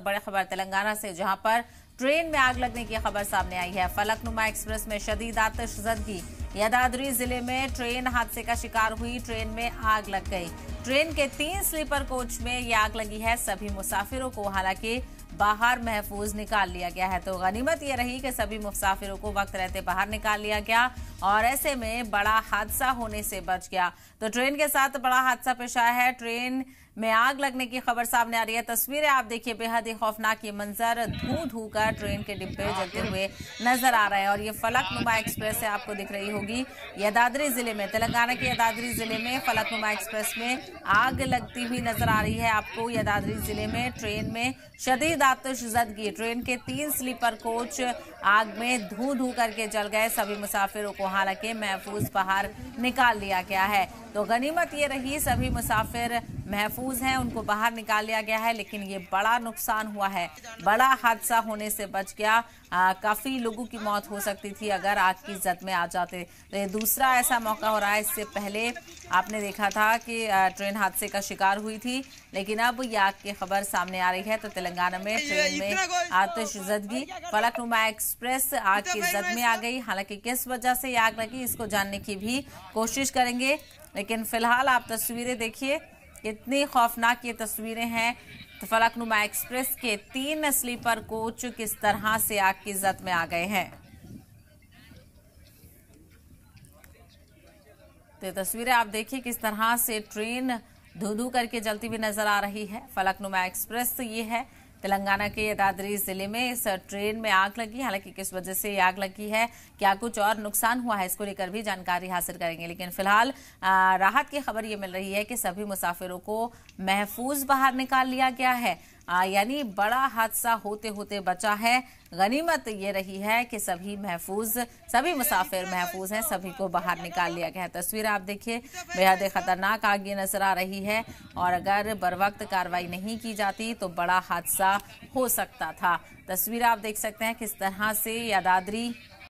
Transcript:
बड़ी खबर तेलंगाना से, जहाँ पर ट्रेन में आग लगने की खबर सामने आई है। फलकनुमा एक्सप्रेस में शदीद आतिशजदगी। यदाद्री ज़िले में ट्रेन हादसे का शिकार हुई, ट्रेन में आग लग गई। ट्रेन के तीन स्लीपर कोच में ये आग लगी है। सभी मुसाफिरों को हालाँकि बाहर महफूज निकाल लिया गया है। तो गनीमत ये रही कि सभी मुसाफिरों को वक्त रहते बाहर निकाल लिया गया और ऐसे में बड़ा हादसा होने से बच गया। तो ट्रेन के साथ बड़ा हादसा पेश आया है। ट्रेन में आग लगने की खबर सामने आ रही है। तस्वीरें आप देखिए, बेहद ही खौफनाक ये मंजर धू धू कर ट्रेन के डिब्बे जलते हुए नज़र आ रहे हैं और ये फलक नुमा एक्सप्रेस है आपको दिख रही होगी। यदाद्री ज़िले में, तेलंगाना के यदाद्री ज़िले में फलकनुमा एक्सप्रेस में आग लगती हुई नज़र आ रही है। आपको यदाद्री ज़िले में ट्रेन में शदीद आतिशजदगी ट्रेन के तीन स्लीपर कोच आग में धू धू करके जल गए। सभी मुसाफिरों को हालाँकि महफूज बाहर निकाल लिया गया है। तो गनीमत ये रही, सभी मुसाफिर महफूज हैं उनको बाहर निकाल लिया गया है लेकिन ये बड़ा नुकसान हुआ है। बड़ा हादसा होने से बच गया। आ, काफ़ी लोगों की मौत हो सकती थी अगर आग की जद में आ जाते। तो ये दूसरा ऐसा मौका हो रहा है इससे पहले आपने देखा था कि ट्रेन हादसे का शिकार हुई थी लेकिन अब ये आग की खबर सामने आ रही है। तो तेलंगाना में ट्रेन में आतिश आतिशजदगी फलकनुमा एक्सप्रेस आग की जद में आ गई। हालाँकि किस वजह से ये आग लगी इसको जानने की भी कोशिश करेंगे। लेकिन फ़िलहाल आप तस्वीरें देखिए। इतनी खौफनाक ये तस्वीरें हैं। तो फलकनुमा एक्सप्रेस के तीन स्लीपर कोच किस तरह से आग की जद में आ गए हैं? तो तस्वीरें आप देखिए किस तरह से ट्रेन धू धू करके जलती हुई नज़र आ रही है। फलकनुमा एक्सप्रेस ये है। तेलंगाना के यदाद्री ज़िले में इस ट्रेन में आग लगी। हालाँकि किस वजह से आग लगी है, क्या कुछ और नुकसान हुआ है, इसको लेकर भी जानकारी हासिल करेंगे। लेकिन फ़िलहाल राहत की खबर ये मिल रही है कि सभी मुसाफिरों को महफूज बाहर निकाल लिया गया है। यानी बड़ा हादसा होते होते बचा है। गनीमत ये रही है कि सभी महफूज, सभी मुसाफिर महफूज हैं, सभी को बाहर निकाल लिया गया है। तस्वीर आप देखिए, बेहद खतरनाक आग ये नज़र आ रही है और अगर बर वक्त कार्रवाई नहीं की जाती तो बड़ा हादसा हो सकता था। तस्वीर आप देख सकते हैं किस तरह से यादाद्री